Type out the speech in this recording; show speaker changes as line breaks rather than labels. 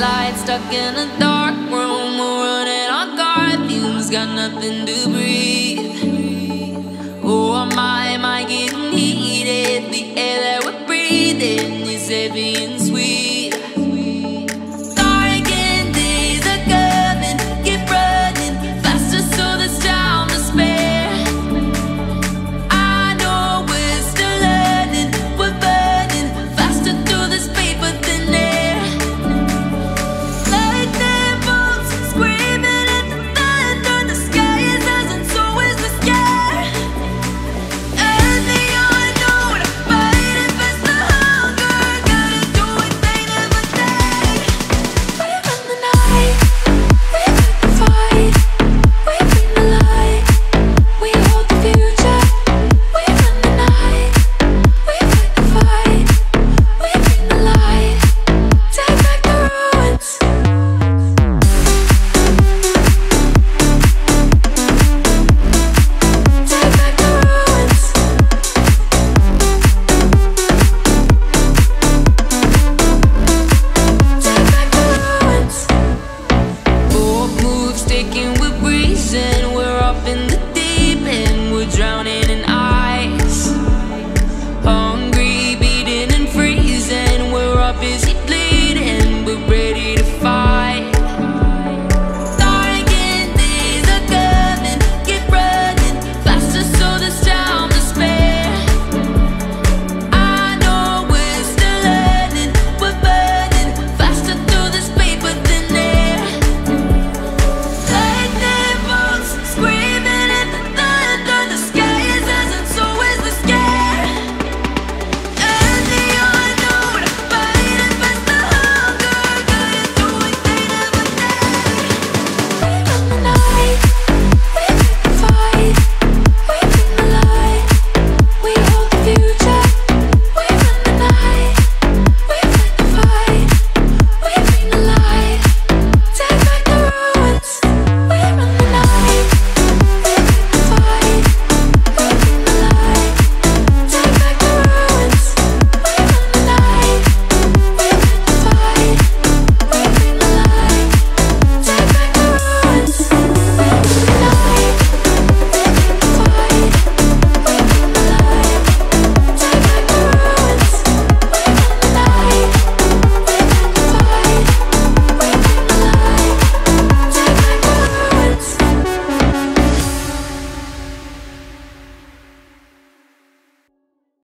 night, stuck in a dark room. We're running on guard, fumes got nothing to breathe. we're breathing. future.